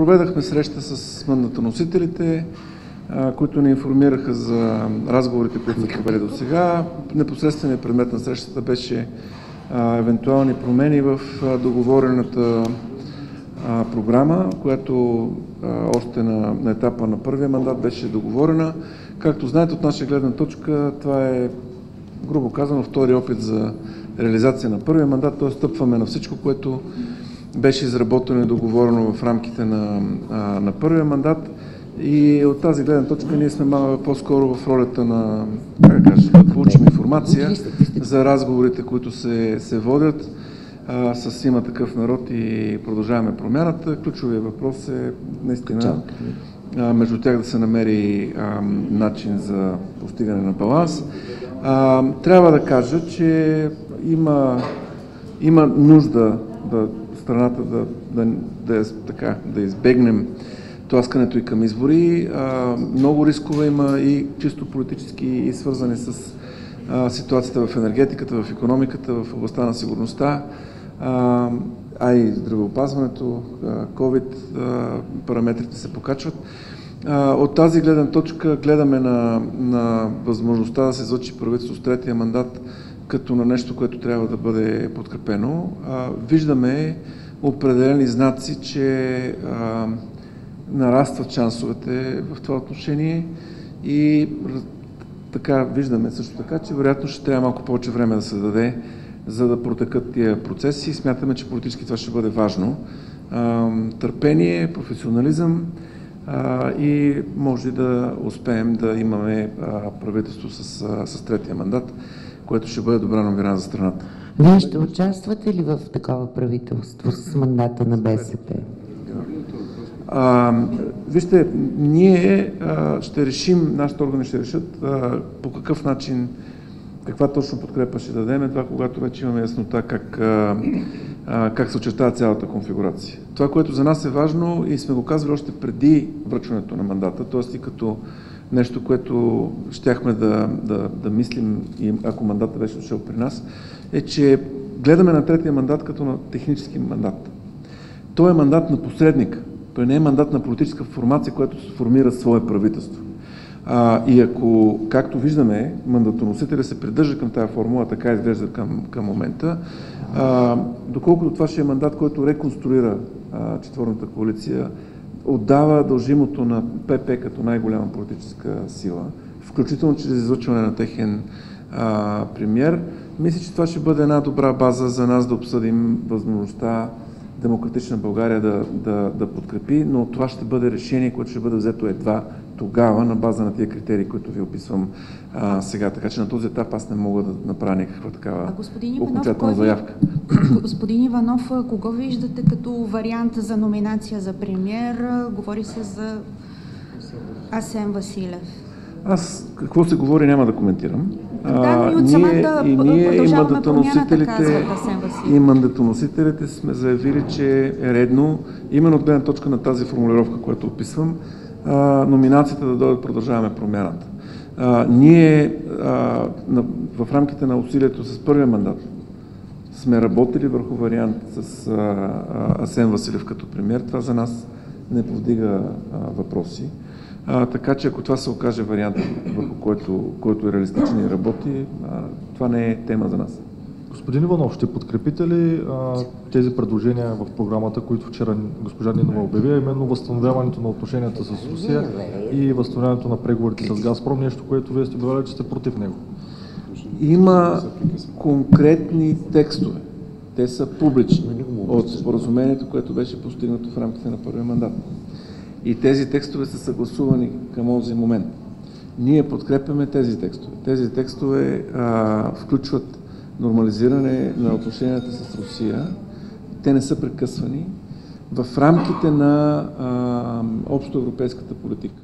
проведахме среща с мандатоносителите, които ни информираха за разговорите, които са провели до сега. Непосредственият предмет на срещата беше евентуални промени в договорената програма, която още на, на етапа на първия мандат беше договорена. Както знаете, от наша гледна точка, това е, грубо казано, втори опит за реализация на първия мандат, т.е. стъпваме на всичко, което беше изработено и договорено в рамките на, на първия мандат. И от тази гледна точка ние сме малко по-скоро в ролята на, как да кажа, да получим информация за разговорите, които се, се водят а, с има такъв народ и продължаваме промяната. Ключовият въпрос е наистина а, между тях да се намери а, начин за постигане на баланс. А, трябва да кажа, че има, има нужда да страната да, да, да, така, да избегнем тласкането и към избори. А, много рискове има и чисто политически и свързани с а, ситуацията в енергетиката, в економиката, в областта на сигурността, а, а и здравеопазването, COVID, параметрите се покачват. От тази гледна точка гледаме на, на възможността да се излъчи правителство с третия мандат като на нещо, което трябва да бъде подкрепено. Виждаме определени знаци, че нарастват шансовете в това отношение и така виждаме също така, че вероятно ще трябва малко повече време да се даде, за да протекат тия процеси. Смятаме, че политически това ще бъде важно. Търпение, професионализъм и може да успеем да имаме правителство с, с третия мандат, което ще бъде добра новина за страната. Вие ще участвате ли в такова правителство с мандата на БСП? А, вижте, ние а, ще решим, нашите органи ще решат а, по какъв начин, каква точно подкрепа ще дадем, това когато вече имаме яснота как, а, а, как се очертава цялата конфигурация. Това, което за нас е важно и сме го казвали още преди връчването на мандата, т.е. и като нещо, което щяхме да, да, да мислим, и ако мандата беше дошъл при нас, е, че гледаме на третия мандат като на технически мандат. Той е мандат на посредник. Той не е мандат на политическа формация, която формира свое правителство. А, и ако, както виждаме, мандатоносителя се придържа към тази формула, така изглежда към, към момента, а, доколкото това ще е мандат, който реконструира а, четвърната коалиция, отдава дължимото на ПП като най-голяма политическа сила, включително чрез излъчване на техен а, премьер, мисля, че това ще бъде една добра база за нас да обсъдим възможността Демократична България да, да, да подкрепи, но това ще бъде решение, което ще бъде взето едва тогава на база на тия критерии, които ви описвам а, сега. Така че на този етап аз не мога да направя някаква такава окончателна заявка. Господин Иванов, кого виждате като вариант за номинация за премьер? Говори се за Асен Василев. Аз какво се говори няма да коментирам. Да, но и самата и ние, и мандатоносителите, и мандатоносителите сме заявили, че е редно, именно от гледна точка на тази формулировка, която описвам, а, номинацията да дойдат продължаваме промяната. А, ние а, на, в рамките на усилието с първия мандат сме работили върху вариант с а, а, Асен Василев като премьер. Това за нас не повдига а, въпроси. А, така че ако това се окаже вариант, върху който, който е реалистичен и работи, а, това не е тема за нас. Господин Иванов, ще подкрепите ли а, тези предложения в програмата, които вчера госпожа Нинова обяви, именно възстановяването на отношенията с Русия и възстановяването на преговорите с Газпром, нещо, което вие сте говорили, че сте против него? Има конкретни текстове. Те са публични от споразумението, което беше постигнато в рамките на първия мандат. И тези текстове са съгласувани към този момент. Ние подкрепяме тези текстове. Тези текстове а, включват нормализиране на отношенията с Русия. Те не са прекъсвани в рамките на общоевропейската политика.